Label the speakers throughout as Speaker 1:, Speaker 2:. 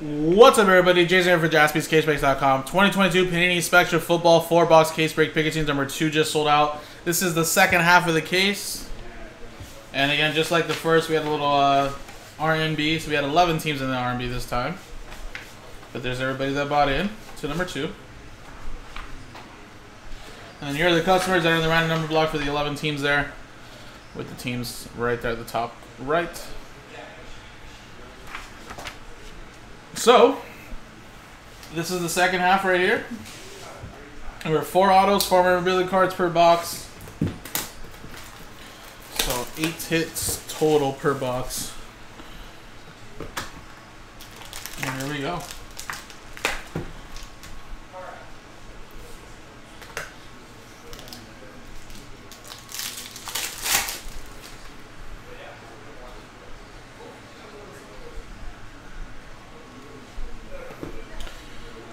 Speaker 1: What's up, everybody? Jason here for JaspysCaseBreaks.com. 2022 Panini Spectra Football 4-box case break Pikachu number 2 just sold out. This is the second half of the case. And again, just like the first, we had a little uh, RMB. So we had 11 teams in the RNB this time. But there's everybody that bought in to number 2. And here are the customers that are in the random number block for the 11 teams there. With the teams right there at the top right. So, this is the second half right here. We're four autos, four memorabilia cards per box. So eight hits total per box. And here we go.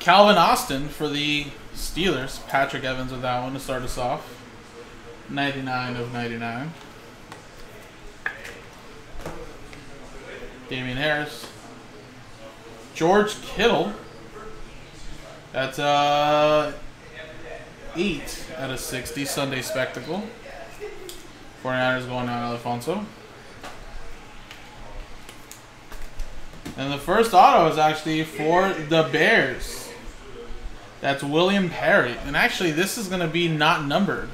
Speaker 1: Calvin Austin for the Steelers. Patrick Evans with that one to start us off. 99 of 99. Damien Harris. George Kittle. That's uh, 8 out of 60. Sunday Spectacle. 49ers going down Alfonso. And the first auto is actually for the Bears. That's William Perry. And actually, this is going to be not numbered.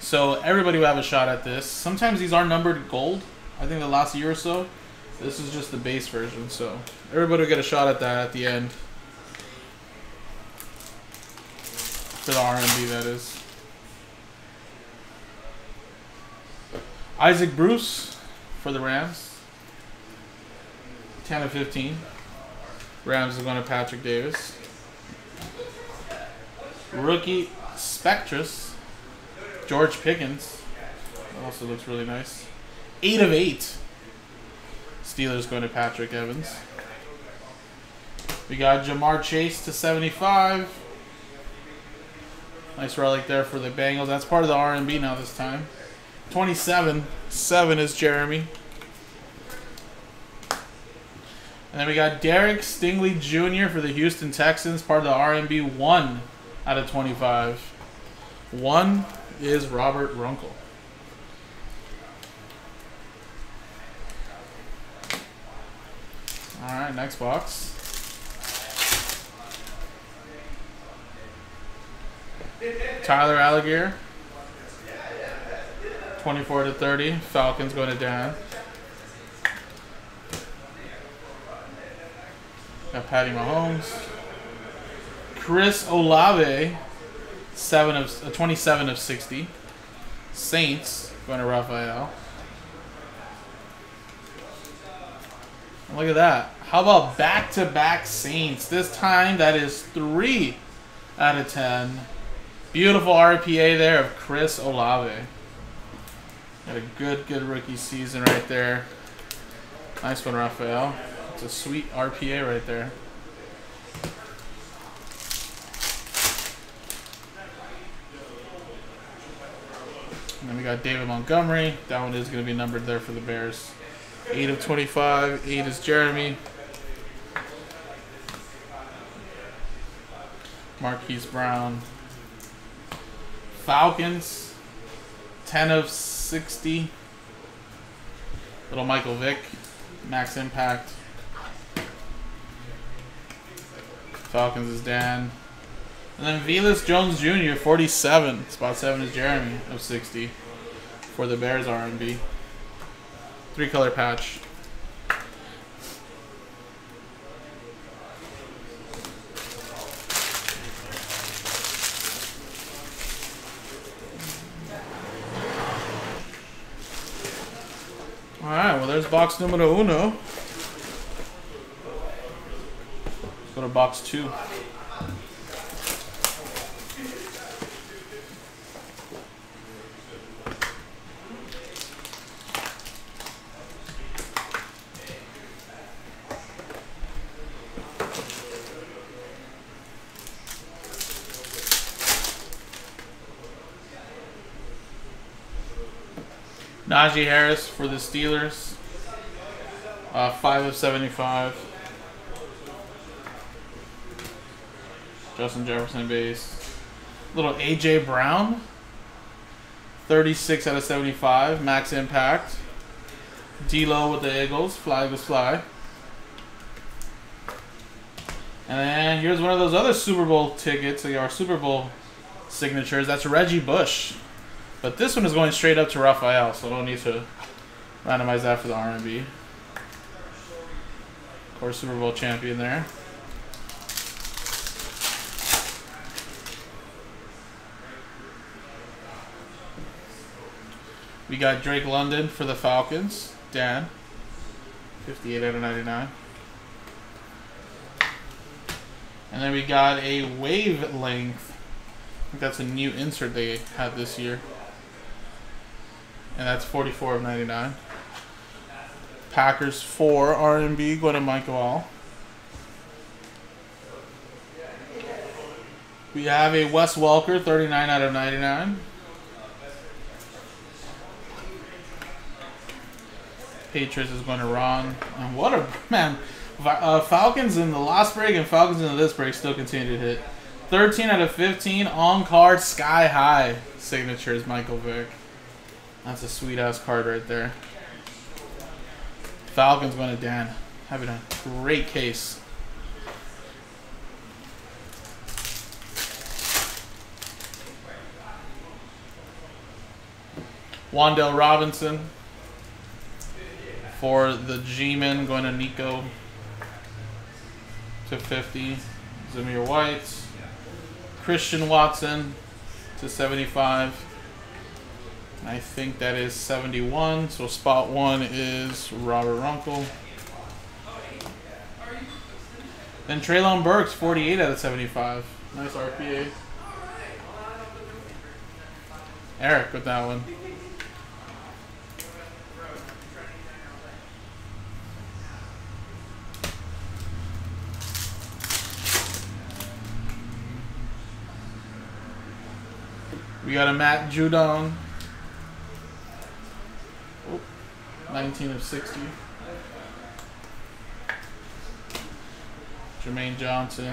Speaker 1: So everybody will have a shot at this. Sometimes these are numbered gold. I think the last year or so. This is just the base version. So everybody will get a shot at that at the end. For the RMB, that is. Isaac Bruce for the Rams. 10 of 15. Rams is going to Patrick Davis. Rookie Spectrus. George Pickens. Also looks really nice. 8 of 8. Steelers going to Patrick Evans. We got Ja'Marr Chase to 75. Nice relic there for the Bengals. That's part of the RMB now this time. 27. 7 is Jeremy. And then we got Derek Stingley Jr. for the Houston Texans, part of the RMB 1 out of 25. One is Robert Runkle. All right, next box. Tyler Allgeier. 24 to 30. Falcons going to Dan. Got Patty Mahomes. Chris Olave, seven of uh, 27 of 60. Saints going to Raphael. Look at that. How about back-to-back -back Saints? This time that is three out of 10. Beautiful RPA there of Chris Olave. Got a good, good rookie season right there. Nice one, Raphael. It's a sweet RPA right there. Then we got David Montgomery. That one is going to be numbered there for the Bears. 8 of 25. 8 is Jeremy. Marquise Brown. Falcons. 10 of 60. Little Michael Vick. Max Impact. Falcons is Dan. And then Velus Jones Jr., 47. Spot 7 is Jeremy of 60 for the Bears RMB. Three color patch. Alright, well there's box numero uno. Let's go to box two. Najee Harris for the Steelers. Uh, 5 of 75. Justin Jefferson base. Little AJ Brown. 36 out of 75. Max impact. D-Lo with the Eagles. Fly Eagles fly. And then here's one of those other Super Bowl tickets, our Super Bowl signatures. That's Reggie Bush. But this one is going straight up to Raphael, so I don't need to randomize that for the R&B. Of course, Super Bowl champion there. We got Drake London for the Falcons. Dan. 58 out of 99. And then we got a wavelength. I think that's a new insert they had this year. And that's 44 of 99. Packers 4 R&B going to Michael All. We have a Wes Welker, 39 out of 99. Patriots is going to Ron. And what a man! Uh, Falcons in the last break and Falcons in this break still continue to hit. 13 out of 15 on card sky high signatures Michael Vick. That's a sweet ass card right there. Falcons going to Dan. Having a great case. Wan'Dale Robinson for the G-Men going to Nico to 50. Zamir White. Christian Watson to 75. I think that is 71. So spot one is Robert Runkle. Then Treylon Burks, 48 out of 75. Nice RPA. Eric with that one. We got a Matt Judon. 19 of 60. Jermaine Johnson,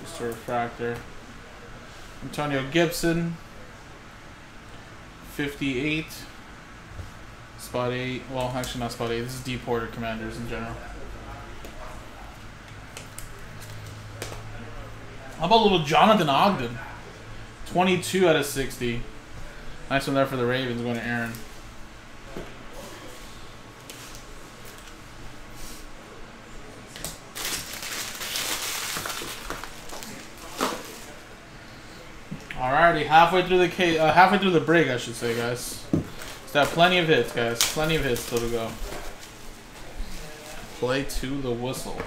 Speaker 1: just a refractor. Antonio Gibson, 58. Spot 8. Well, actually not spot 8. This is deported commanders in general. How about little Jonathan Ogden? 22 out of 60. Nice one there for the Ravens going to Aaron. Alrighty, halfway through the case, uh, halfway through the break, I should say, guys. Still have plenty of hits, guys. Plenty of hits still to go. Play to the whistle.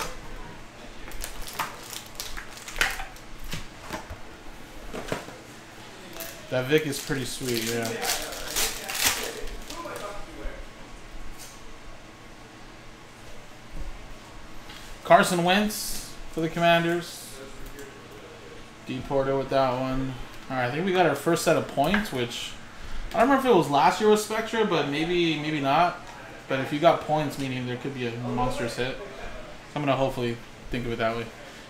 Speaker 1: That Vick is pretty sweet, yeah. Carson Wentz for the Commanders. D Porter with that one. Alright, I think we got our first set of points, which I don't remember if it was last year with Spectra, but maybe maybe not. But if you got points, meaning there could be a monstrous hit. I'm gonna hopefully think of it that way.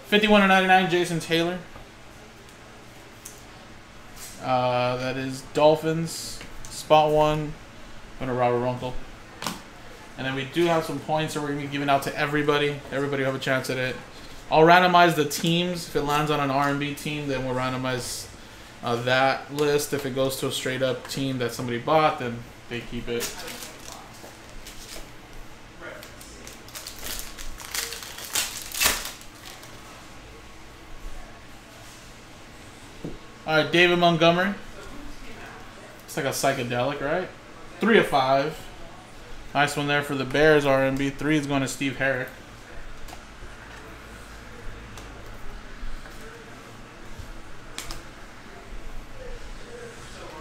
Speaker 1: 51 to 99, Jason Taylor. Uh, that is Dolphins, spot one, I'm going to Robert Runkle. And then we do have some points that we're going to be giving out to everybody. Everybody have a chance at it. I'll randomize the teams. If it lands on an R&B team, then we'll randomize uh, that list. If it goes to a straight up team that somebody bought, then they keep it. All right, David Montgomery. It's like a psychedelic, right? Three of five. Nice one there for the Bears. R&B three is going to Steve Herrick.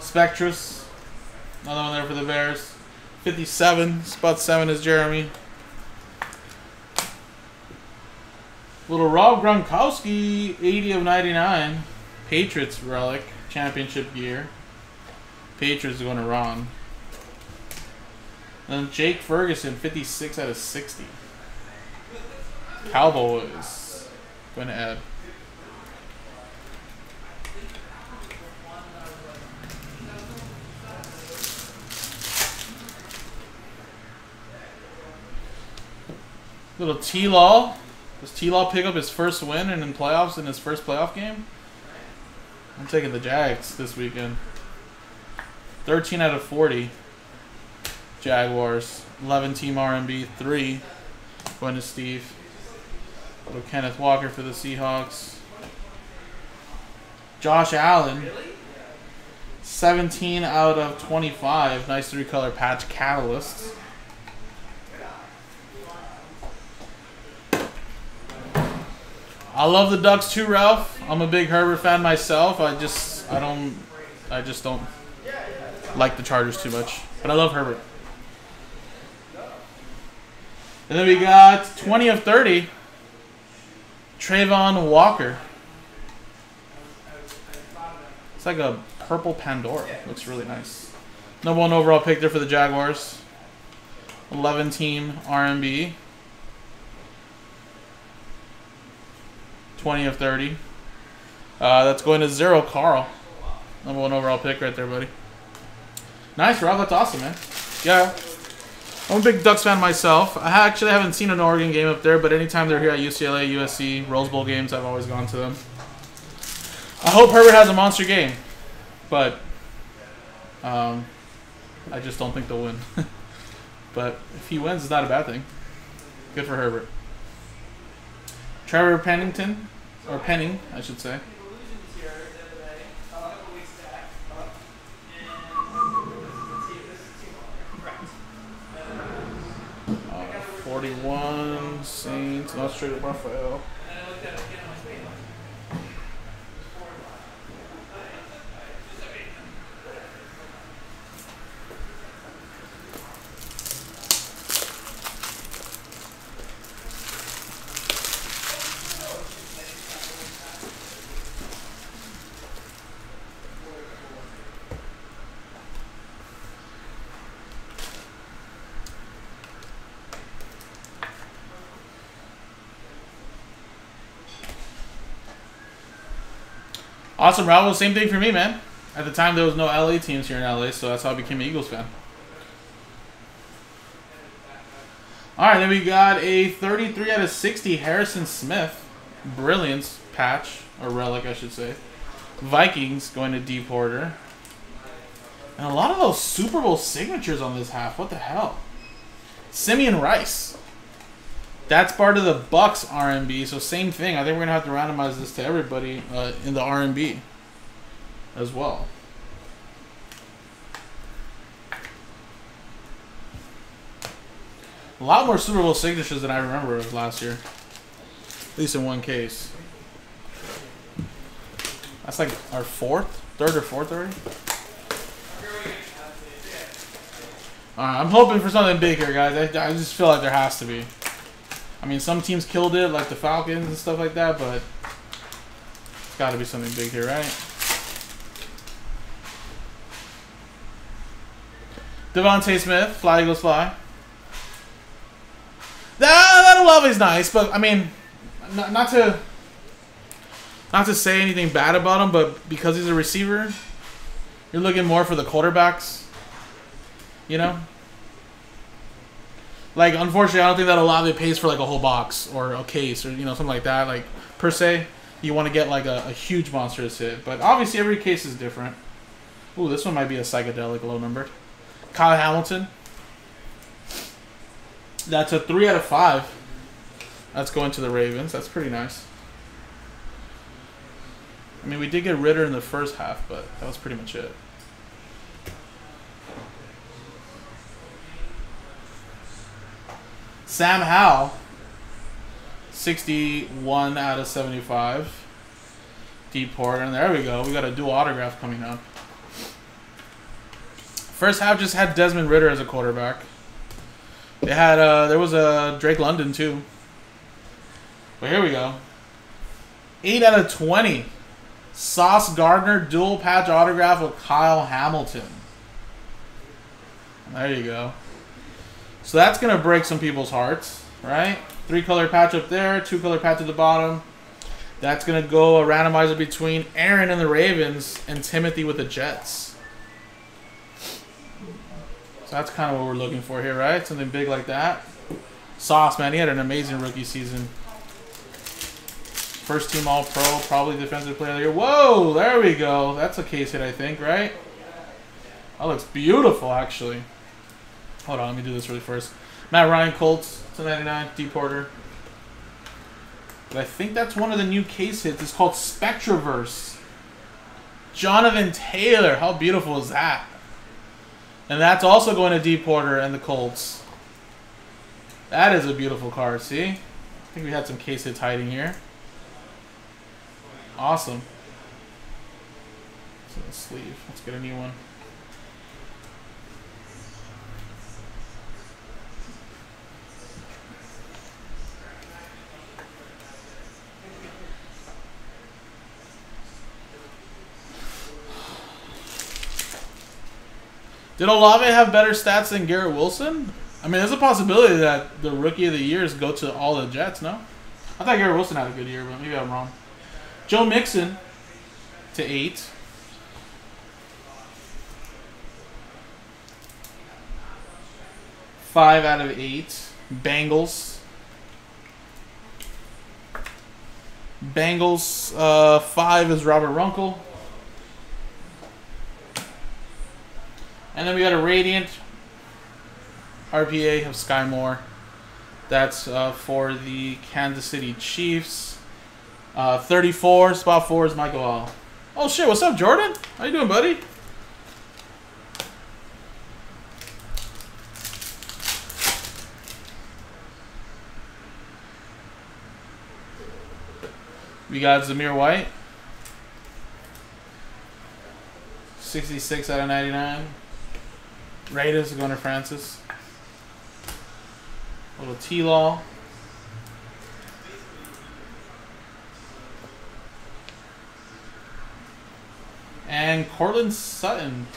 Speaker 1: Spectrus. Another one there for the Bears. 57. Spot 7 is Jeremy. Little Rob Gronkowski, 80 of 99. Patriots relic, championship gear. Patriots going to Ron. Then Jake Ferguson, 56 out of 60. Cowboys going to Ed. Little T-Law. Does T-Law pick up his first win and in playoffs in his first playoff game? I'm taking the Jags this weekend. 13 out of 40. Jaguars. 11 team RMB. 3. Going to Steve. Little Kenneth Walker for the Seahawks. Josh Allen. 17 out of 25. Nice three color patch catalysts. I love the Ducks too, Ralph. I'm a big Herbert fan myself. I just I don't I just don't like the Chargers too much. But I love Herbert. And then we got 20 of 30. Travon Walker. It's like a purple Pandora. Looks really nice. Number one overall pick there for the Jaguars. 11 team RMB. 20 of 30. Uh, that's going to zero, Carl. Number one overall pick right there, buddy. Nice, Rob. That's awesome, man. Yeah. I'm a big Ducks fan myself. I actually haven't seen an Oregon game up there, but anytime they're here at UCLA, USC, Rose Bowl games, I've always gone to them. I hope Herbert has a monster game, but um, I just don't think they'll win. but if he wins, it's not a bad thing. Good for Herbert. Trevor Pennington, or Penning, I should say. Uh, 41 Saints, not straight up Raphael. Awesome, Raul. Same thing for me, man. At the time, there was no LA teams here in LA, so that's how I became an Eagles fan. All right, then we got a 33 out of 60 Harrison Smith. Brilliance patch, or relic, I should say. Vikings going to D Porter. And a lot of those Super Bowl signatures on this half. What the hell? Simeon Rice. That's part of the Bucs RMB, so same thing. I think we're gonna have to randomize this to everybody uh, in the RMB as well. A lot more Super Bowl signatures than I remember of last year. At least in one case. That's like our fourth, third or fourth already. Alright, I'm hoping for something big here, guys. I, I just feel like there has to be. I mean, some teams killed it, like the Falcons and stuff like that, but it's got to be something big here, right? DeVonta Smith, fly Eagles fly. That that love is nice, but I mean, not, not to not to say anything bad about him, but because he's a receiver, you're looking more for the quarterbacks. You know. Like, unfortunately, I don't think that a lot of it pays for like a whole box or a case or you know something like that. Like per se, you want to get like a, a huge monstrous hit, but obviously every case is different. Ooh, this one might be a psychedelic low number. Kyle Hamilton. That's a three out of five. That's going to the Ravens. That's pretty nice. I mean, we did get Ridder in the first half, but that was pretty much it. Sam Howell, 61 out of 75. D Porter, and there we go. We got a dual autograph coming up. First half just had Desmond Ridder as a quarterback. They had uh, there was a Drake London too. But here we go. Eight out of twenty. Sauce Gardner dual patch autograph with Kyle Hamilton. There you go. So that's gonna break some people's hearts, right? Three color patch up there, two color patch at the bottom. That's gonna go a randomizer between Aaron and the Ravens and Timothy with the Jets. So that's kind of what we're looking for here, right? Something big like that. Sauce, man, he had an amazing rookie season. First team All Pro, probably defensive player of the year. Whoa, there we go. That's a case hit, I think, right? That looks beautiful, actually. Hold on, let me do this really first. Matt Ryan Colts to 99, D Porter. But I think that's one of the new case hits. It's called Spectraverse. Jonathan Taylor. How beautiful is that? And that's also going to D Porter and the Colts. That is a beautiful card, see? I think we had some case hits hiding here. Awesome. So sleeve. Let's get a new one. Did Olave have better stats than Garrett Wilson? I mean, there's a possibility that the rookie of the years go to all the Jets, no? I thought Garrett Wilson had a good year, but maybe I'm wrong. Joe Mixon to 8. Five out of eight. Bengals. Bengals, uh, five is Robert Runkle. And then we got a Radiant RPA of Skyy Moore. That's uh, for the Kansas City Chiefs. Uh, 34, spot 4 is Michael All. Oh shit, what's up, Jordan? How you doing, buddy? We got Zamir White. 66 out of 99. Raiders going to Francis. Little T-Law. And Courtland Sutton.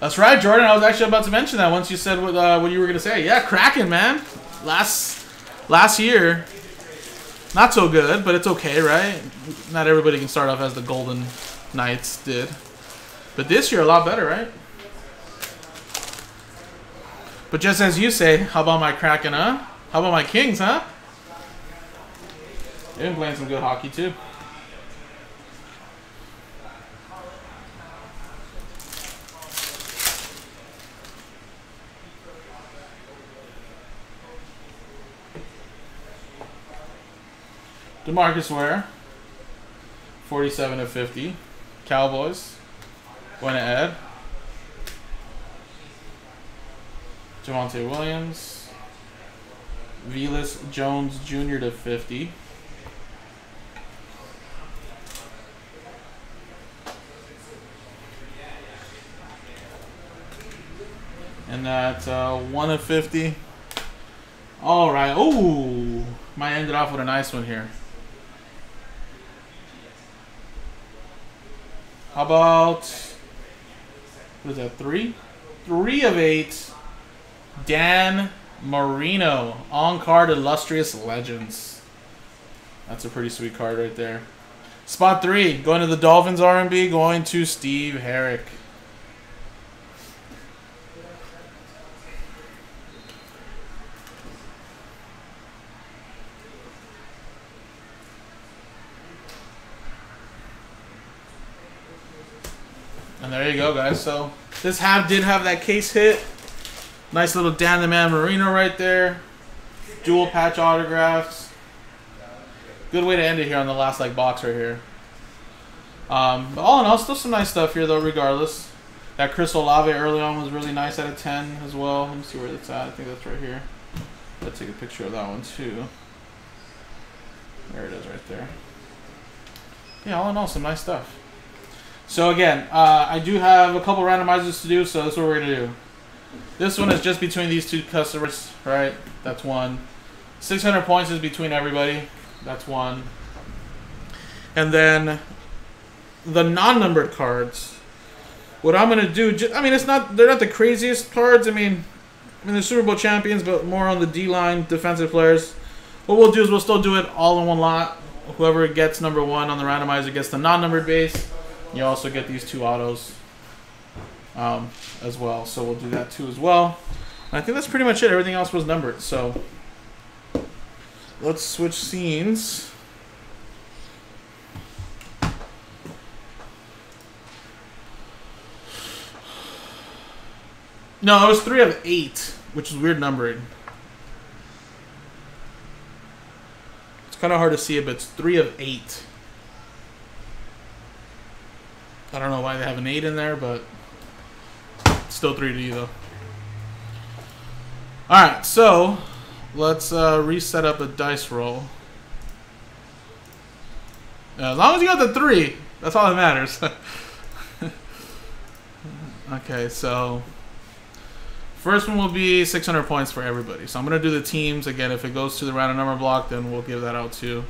Speaker 1: That's right, Jordan. I was actually about to mention that once you said what, uh, what you were going to say. Yeah, Kraken, man. Last last year, not so good, but it's okay, right? Not everybody can start off as the Golden Knights did. But this year, a lot better, right? But just as you say, how about my Kraken, huh? How about my Kings, huh? They've been playing some good hockey, too. Demarcus Ware, 47 of 50. Cowboys, going to Ed. Javonte Williams. Velus Jones Jr. to 50. And that's uh, 1 of 50. All right. Oh, might end it off with a nice one here. How about, what is that, three? Three of eight. Dan Marino. On card Illustrious Legends. That's a pretty sweet card right there. Spot three, going to the Dolphins R&B, going to Steve Herrick. You go, guys. So this half did have that case hit. Nice little Dan the Man Marino right there. Dual patch autographs. Good way to end it here on the last like box right here. Um, all in all, still some nice stuff here though, regardless. That Chris Olave early on was really nice at a 10 as well. Let me see where that's at. I think that's right here. Let's take a picture of that one too. There it is right there. Yeah, all in all, some nice stuff. So again, uh, I do have a couple randomizers to do, so that's what we're going to do. This one is just between these two customers, right? That's one. 600 points is between everybody. That's one. And then the non-numbered cards. What I'm to do, I mean, it's not, they're not the craziest cards. I mean, I mean, they're Super Bowl champions, but more on the D-line defensive players. What we'll do is we'll still do it all in one lot. Whoever gets number one on the randomizer gets the non-numbered base. You also get these two autos. um, as well. So we'll do that too as well. And I think that's pretty much it. Everything else was numbered. So let's switch scenes. No, it was three of eight, which is weird numbering. It's kind of hard to see it, but it's three of eight. I don't know why they have an eight in there, but still three to you though. All right, so let's uh, reset up a dice roll. as long as you got the three, that's all that matters. okay, so First one will be 600 points for everybody. So I'm going to do the teams. Again, if it goes to the random number block, then we'll give that out too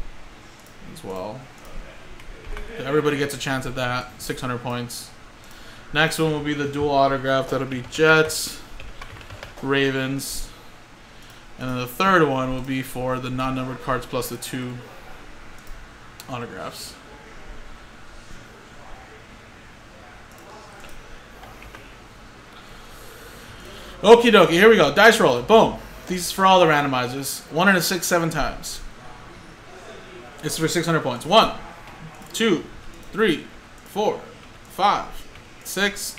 Speaker 1: as well. Everybody gets a chance at that. 600 points. Next one will be the dual autograph. That'll be Jets, Ravens. And then the third one will be for the non-numbered cards plus the two autographs. Okie dokie, here we go. Dice roll it. Boom. These is for all the randomizers. One and a six, seven times. It's for 600 points. One, two, three, four, five, six,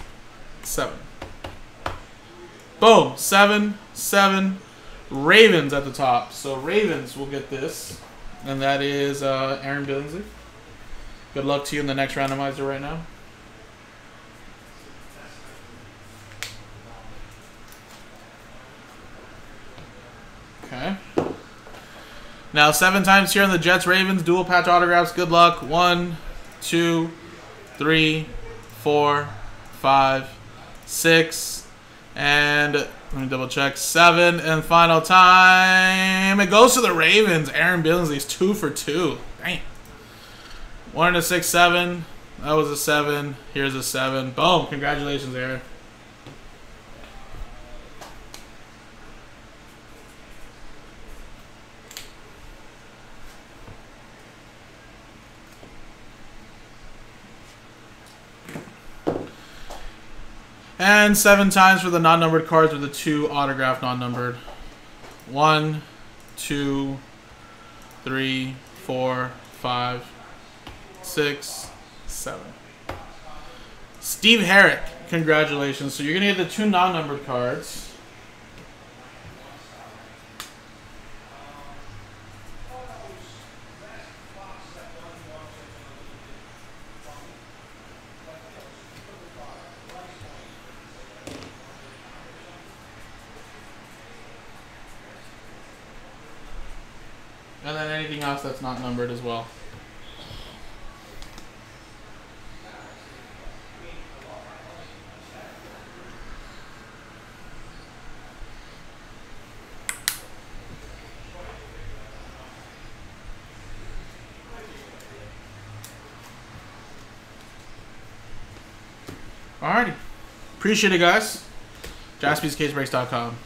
Speaker 1: seven. Boom. Seven, seven. Ravens at the top. So Ravens will get this. And that is uh, Aaron Billingsley. Good luck to you in the next randomizer right now. Okay. Now, seven times here on the Jets Ravens dual patch autographs. Good luck. One, two, three, four, five, six, and let me double check. Seven and final time. It goes to the Ravens. Aaron Billingsley's two for two. Dang. One and a six, seven. That was a seven. Here's a seven. Boom. Congratulations, Aaron. And seven times for the non-numbered cards with the two autographed non-numbered. One, two, three, four, five, six, seven. Steve Herrick, congratulations. So you're going to get the two non-numbered cards. And then anything else that's not numbered as well. Alrighty. Appreciate it, guys. JaspysCaseBreaks.com.